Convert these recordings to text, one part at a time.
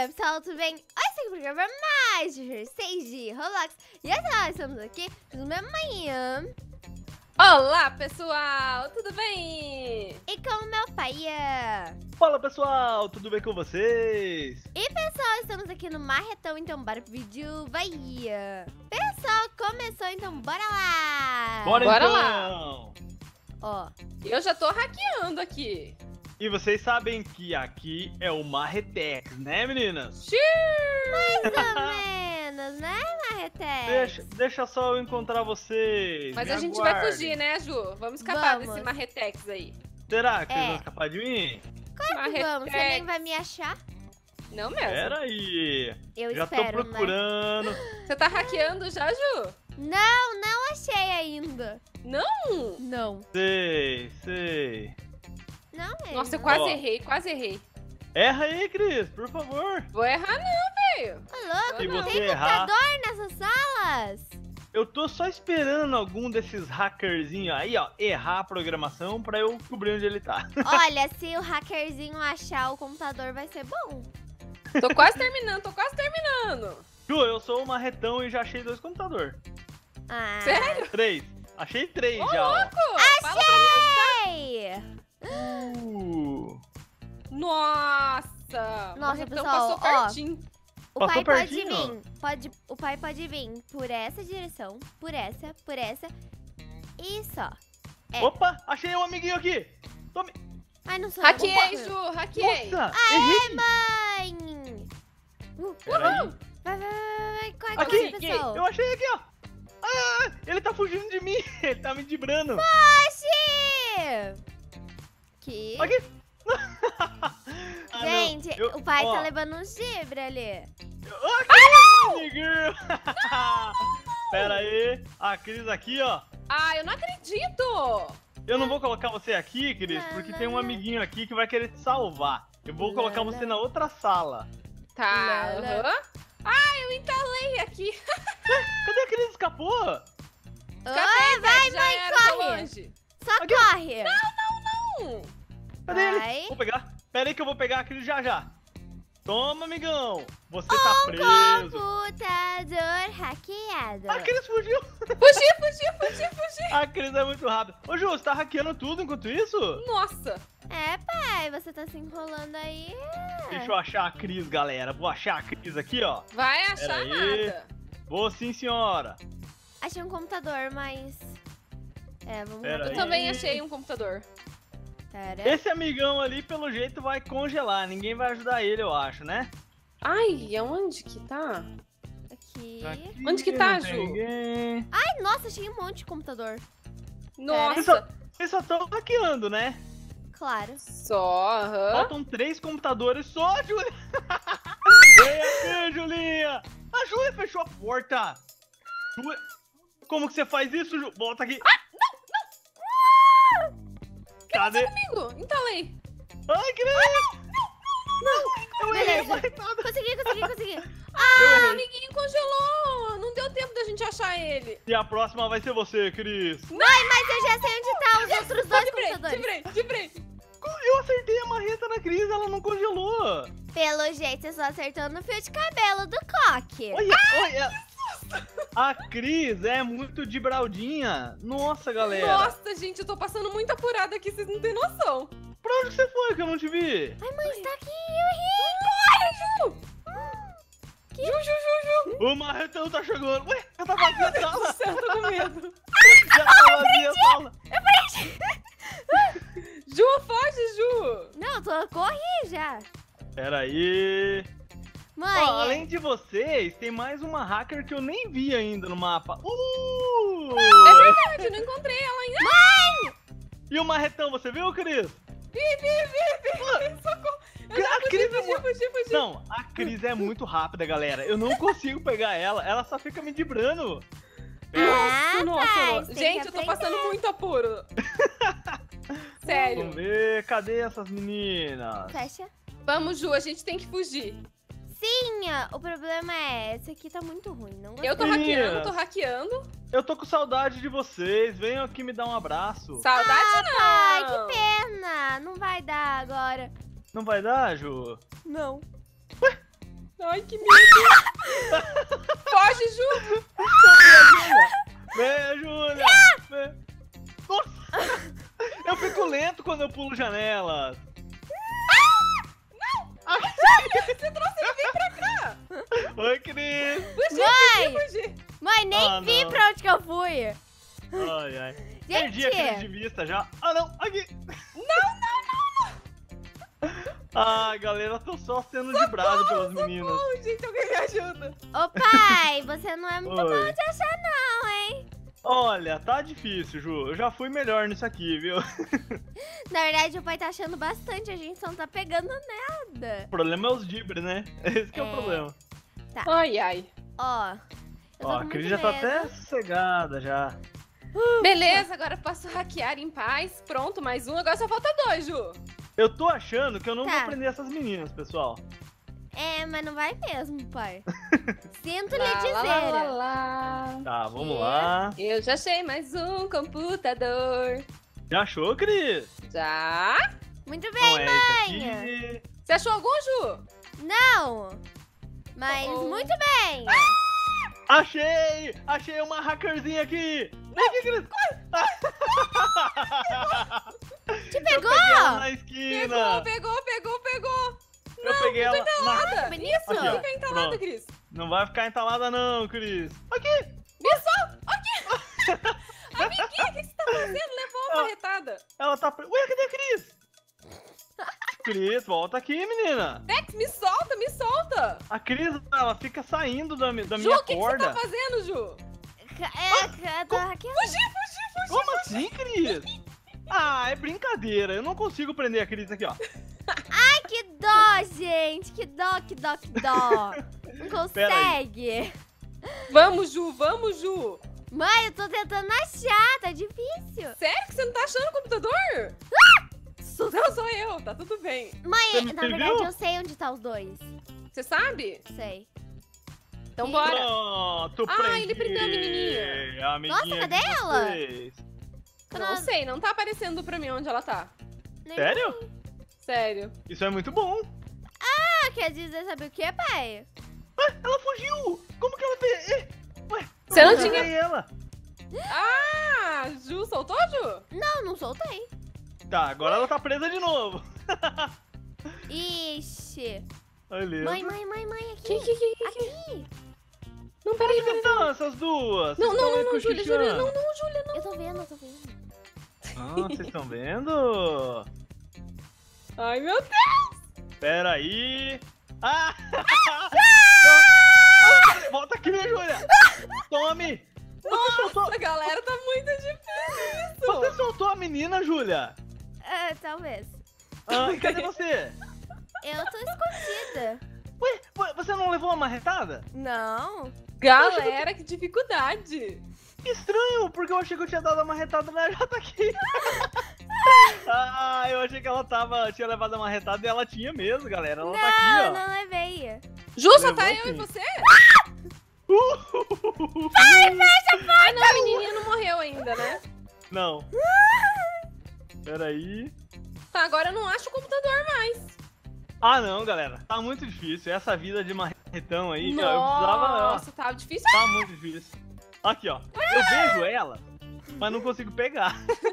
Olá pessoal, tudo bem? Hoje aqui pro programa mais de 6 de Roblox E hoje nós estamos aqui no meu manhã Olá pessoal, tudo bem? E com o meu pai é. Fala pessoal, tudo bem com vocês? E pessoal, estamos aqui no Marretão, então bora pro vídeo, vai! Pessoal, começou, então bora lá! Bora, Bora então! Ó, Eu já tô hackeando aqui. E vocês sabem que aqui é o Marretex, né meninas? mais ou menos, né Marretex? Deixa, deixa só eu encontrar vocês. Mas me a gente vai fugir, né, Ju? Vamos escapar Vamos. desse marretex aí. Será que vocês É. vão escapar de mim? Claro que vamos, você nem vai me achar? Não mesmo. Pera aí. Eu Já espero, tô né? procurando. Você tá hackeando já, Ju? Não, não achei ainda Não. Não Sei, sei. Não mesmo Nossa, eu quase Ó. errei, quase errei. Erra aí, Cris, por favor. Vou errar não, velho. Ô, louco, Se não você tem errar- computador nessas salas? Eu tô só esperando algum desses hackerzinhos aí, ó, errar a programação pra eu descobrir onde ele tá. Olha, se o hackerzinho achar o computador, vai ser bom. Tô quase terminando, tô quase terminando. Ju, eu sou o marretão e já achei dois computadores. Ah, Sério? Três. Achei três Ô, já. ó. louco! Fala pra mim. Ei! Uh. Nossa! Nossa, então pessoal, passou ó. pertinho. O Passou pai pode vir. Pode, o pai pode vir por essa direção, por essa, por essa. E só. É. Opa, achei um amiguinho aqui. Tome. Ai, não sou Hackeei, eu. Ju, hackeei. Nossa, Aê, errei. mãe! Uh, Peraí. vai, vai, vai, vai, corre, Aqui, corre, pessoal. eu achei aqui, ó. Ah, ele tá fugindo de mim. Ele tá me dibrando. Oxi! Que? Aqui. Ah, não. Gente, Eu- o pai ó, tá levando um gibre ali. Aqui, amiguinho. Pera aí. A Cris aqui, ó. Ah, eu não acredito! Eu não vou colocar você aqui, Cris, porque tem um amiguinho aqui que vai querer te salvar. Eu vou colocar você na outra sala. Tá. Ah, eu entalei aqui. Cadê a Cris? Escapou? Oi, vai, mãe, corre. longe. Só Aqui. corre. Hum. Cadê Vai. ele? Vou pegar. Pera aí que eu vou pegar a Cris já já. Toma, amigão. Você Um tá preso. Computador hackeado. A Cris fugiu. Fugi, fugi, fugi, fugi. A Cris é muito rápida. Ô, Ju, você tá hackeando tudo enquanto isso? Nossa. É, pai, você tá se enrolando aí. Deixa eu achar a Cris, galera. Vou achar a Cris aqui, ó. Vai achar nada. Vou sim, senhora. Achei um computador, mas. É, vamos Pera lá. Eu também achei um computador. Pera. Esse amigão ali, pelo jeito, vai congelar. Ninguém vai ajudar ele, eu acho, né? Ai, aonde que tá? Aqui. Aqui Onde que tá, não Ju? Ninguém. Ai, nossa, achei um monte de computador. Nossa. vocês só estão hackeando, né? Claro. Só, aham. Faltam três computadores só, Júlia. Vem aqui, Julinha. A Júlia fechou a porta. Como que você faz isso, Ju? Volta aqui. Cadê? Comigo, entalei. Ai, que Não, eu errei a Beleza. marretada. Consegui, consegui, consegui. Eu O amiguinho congelou. Não deu tempo da gente achar ele. E a próxima vai ser você, Cris. Ai, mas eu já sei onde tá os outros dois De frente, de frente, de frente. Eu acertei a marreta na Cris, ela não congelou. Pelo jeito, você só acertou no fio de cabelo do coque. Olha, olha. A Cris é muito de braldinha. Nossa, galera. Nossa, gente, eu tô passando muito apurada aqui, vocês não têm noção. Pra onde você foi que eu não te vi? Ai, mãe, está aqui, eu errei. Ju, Ju, Ju, Ju. O marretão tá chegando. Ué, já tá vazia a sala. Céu, tô com medo. Já tá vazia a sala. Ju, foge, Ju. Não, eu tô corri já. Pera aí. Mãe, Ó, além de vocês, tem mais uma hacker que eu nem vi ainda no mapa. Uh! É verdade, eu não encontrei ela ainda. E o marretão, você viu, Cris? Vi, vi, vi, vi. Socorro. Eu A fugi, Cris é fugi, muito- fugi, fugi. Não, a Cris é muito rápida, galera. Eu não consigo pegar ela. Ela só fica me dibrando. Ah, Nossa, pai, nossa. tem Gente, que eu tô passando muito apuro. Sério. Vamos ver, cadê essas meninas? Fecha. Vamos, Ju, a gente tem que fugir. Sim, o problema é, esse aqui tá muito ruim, não gostei. Eu tô hackeando, tô hackeando. Eu tô com saudade de vocês. Venham aqui me dar um abraço. Saudade não. Ai, que pena, não vai dar agora. Não vai dar, Ju? Não. Ai, que medo. Foge, Ju. Vem, Júlia! Vem. Nossa! Eu fico lento quando eu pulo janelas. Você trouxe ele pra cá. Oi, Cris! Fugi, Mãe! fugi, fugi. Mãe, nem Ah, vi não. pra onde que eu fui. Ai, ai. Perdi a Cris de Gente, vista já. Ah, não! Aqui! Não, não, não! Ah, galera, eu tô só sendo de brado pelas meninas. Oh, gente, alguém me ajuda. ô pai, você não é muito Oi. bom de achar não? Olha, tá difícil, Ju. Eu já fui melhor nisso aqui, viu? Na verdade, o pai tá achando bastante, a gente só não tá pegando nada. O problema é os dibres, né? Esse que é, É. o problema. Ai, ai. Ó, Ó, a Cris já tá até sossegada já. Beleza, agora posso hackear em paz. Pronto, mais um. Agora só falta dois, Ju. Eu tô achando que eu não Tá. vou prender essas meninas, pessoal. É, mas não vai mesmo, pai. Sinto lhe dizer. lá, lá, lá, lá. Tá, vamos lá. Eu já achei mais um computador. Já achou, Cris? Já? Muito Não bem, é aqui. Você achou algum, Ju? não. Mas Oh. muito bem. Achei! Achei uma hackerzinha aqui! Vem aqui, Cris! Te pegou? Eu peguei ela na Pegou, pegou, pegou, pegou. Eu peguei ela na... Nada. Sabe nisso? Aqui, ó. Fica entalada, Pronto. Cris. Não vai ficar entalada não, Cris. Aqui! Amiguinha, o que você tá fazendo? Levou uma Ah. marretada. Ela tá... Ué, cadê a Cris? Cris, volta aqui, menina. Tex, me solta, me solta. A Cris, ela fica saindo da, da Ju, minha o que, que você corda. tá fazendo, Ju? É, tô hackeando. Fugir, fugir, fugir. Como assim, Cris? Ah, é brincadeira. Eu não consigo prender a Cris aqui, ó. Dó, gente. Que dó, que dó, que dó. Não consegue. Vamos, Ju, vamos, Ju. Mãe, eu tô tentando achar, tá difícil. Sério que você não tá achando o computador? Sus- Não, sou eu, tá tudo bem. Mãe, Você na verdade eu sei onde tá os dois. Você sabe? Sei. Então Ih. bora. Pronto, Ah, prendi. ele prendeu a menininha. A Nossa, cadê ela? Não sei, não tá aparecendo pra mim onde ela tá. Nem- Sério? Sério. Isso é muito bom. Ah, quer dizer, sabe o que, pai? Ela fugiu. Como que ela fez? Ué, Você não eu tinha- peguei ela. Ah, Ju, soltou, Ju? Não, não soltei. Tá, agora ela tá presa de novo. Ixi. Beleza. Mãe, mãe, mãe, mãe, aqui. Que, que, que? Aqui. Não, peraí, Onde estão essas duas? Não, não, não, não, Júlia, Júlia, não, não, Júlia, não. Eu tô vendo, eu tô vendo. Ah, vocês estão vendo? Ai, meu Deus. Pera aí. Ah! Volta aqui, Júlia. Tome. Você soltou, Nossa, galera, tá muito difícil isso. você soltou a menina, Júlia. Ah, talvez. Ah, e cadê você? Eu tô escondida. Ué, você não levou uma marretada? Não. Galera, que dificuldade. Estranho, porque eu achei que eu tinha dado a marretada na já tá aqui. ah, eu achei que ela tava, tinha levado a marretada e ela tinha mesmo, galera. Ela tá não, aqui, ó. não levei. Ju, só tá eu e você? Uh! Ah, não, a menininha não morreu ainda, né? Não. Pera aí. Tá, agora eu não acho o computador mais. Ah, não, galera. Tá muito difícil. Essa vida de marretão aí, ó, eu precisava... Nossa, tava difícil. Tá muito difícil. Aqui, ó. Eu vejo ela, mas não consigo pegar.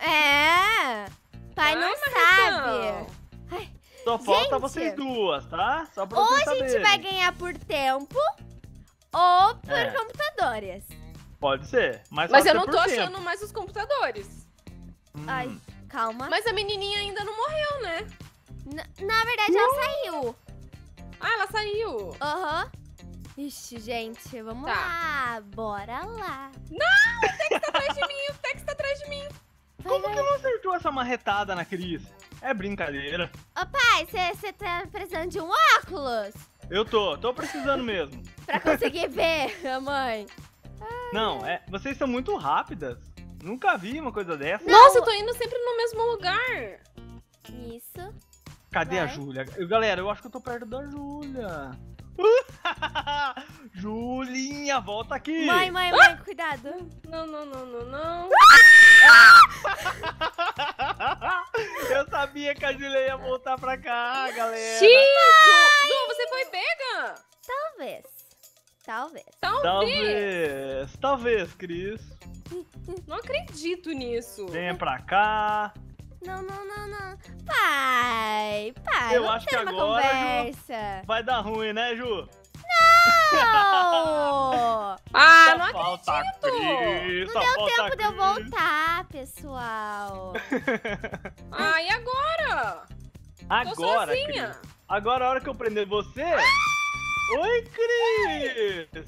É. Pai não Marretão. sabe. Só falta Gente. vocês duas, tá? Só pra Ou vocês a gente saberem. vai ganhar por tempo ou por É. computadores. Pode ser. Mas, Mas eu não tô tempo. achando mais os computadores. Hum. Ai, calma. Mas a menininha ainda não morreu, né? Na, na verdade, ela saiu. Ah, ela saiu. Aham. Ixi, gente, vamos Tá. lá. Bora lá. Tá atrás de mim, o Tex tá atrás de mim. Como que não acertou essa marretada na Cris? É brincadeira. Ô, pai, você tá precisando de um óculos Eu tô, tô precisando mesmo. pra conseguir ver, mãe. Não, é, vocês são muito rápidas. Nunca vi uma coisa dessa. Nossa, eu tô indo sempre no mesmo lugar. Isso. Cadê a vai. Júlia? Eu- Galera, eu acho que eu tô perto da Júlia. Julinha, volta aqui. Mãe, mãe, mãe, cuidado. Não, não, não, não, não. eu sabia que a Júlia ia voltar pra cá, galera. Xiii, Ju, Ju, você foi pega? Talvez. Talvez. Talvez. Talvez, Cris. Não acredito nisso. Venha pra cá. Não, não, não, não. Pai, pai, Eu acho que uma agora, Ju, conversa. Vai dar ruim, né, Ju? Não! Ah, Só não falta acredito. Cris, Não deu tempo de eu voltar, pessoal. Ah, e agora? Tô Agora. Agora a hora que eu prender você. Oi, Cris!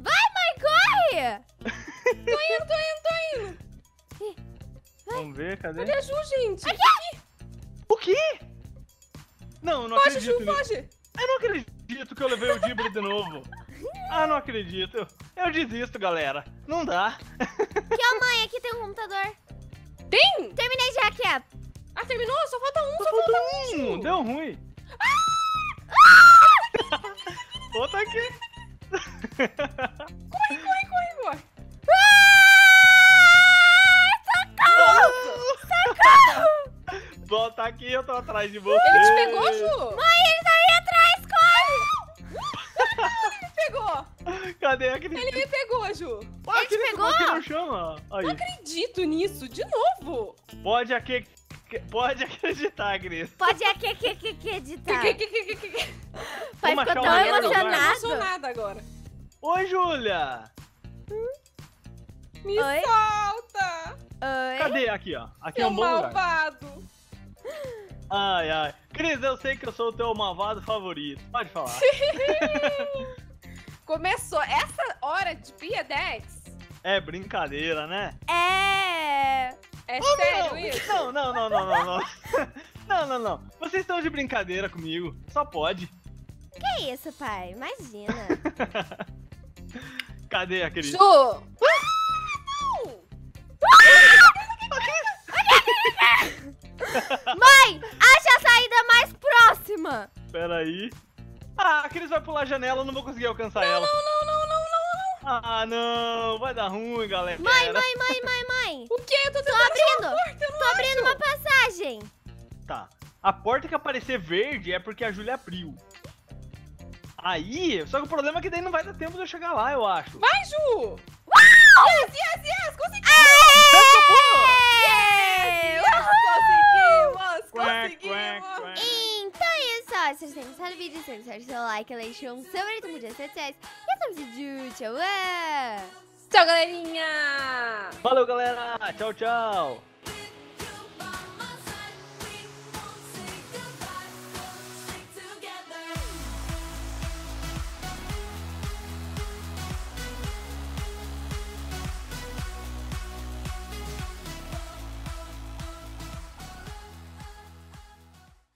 Vai, corre! Tô indo, tô indo, tô indo. Vamos ver, cadê? Cadê a Ju, gente? O quê? Não, eu não Foge, acredito Ju, nisso. foge. Eu não acredito que eu levei o Dibre de novo. Ah, não acredito. Eu, desisto, galera. Não dá. Aqui, ó, mãe, aqui tem um computador. Tem? Terminei de hackear. Ah, terminou? Só falta um, só Só falta falta um. um. Deu ruim. Volta aqui. Corre, corre, corre. Volta aqui, eu tô atrás de você. Ele te pegou, Ju? Mãe, ele tá aí atrás, corre! Me pegou. Cadê aquele? Ele me pegou, Ju. Olha Ele te aquele pegou? aqui no chão, ó. Não Aí. acredito nisso. De novo. Pode, aqui, pode acreditar, Cris. Pode aqui, aqui, aqui, aqui, editar. Que, que, que, que, que, que. Pai ficou tão lugar. Eu tô emocionado. emocionada agora. Oi, Júlia. Me Oi? solta. Oi? Cadê? Aqui, ó. Aqui é Seu um bom lugar. Ai, ai. Cris, eu sei que eu sou o teu malvado favorito. Pode falar. Começou essa hora de Piadex. É brincadeira, né? É... É Oh, sério não. isso? Não, não, não, não, não, não. Não, não, não. Vocês estão de brincadeira comigo. Só pode. Que isso, pai? Imagina. Cadê aquele... Ju! Mãe, acha a saída mais próxima. Peraí. Ah, a Cris vai pular a janela, eu não vou conseguir alcançar ela. Não, não, não, não, não. Ah, não. Vai dar ruim, galera. Mãe, mãe, mãe, mãe, mãe. O quê? Eu tô Tô abrindo. porta, eu não Tô abrindo uma passagem. Tá. A porta que aparecer verde é porque a Júlia abriu. Aí, só que o problema é que daí não vai dar tempo de eu chegar lá, eu acho. Vai, Ju! Yes, yes, yes! Consegui! Aê! Conseguimos! Então é isso, ó. Se vocês gostaram do vídeo, se deixar seu like, deixa um favorito, muitas redes sociais. E até o vídeo. Tchau! Tchau, galerinha! Valeu, galera. Tchau, tchau.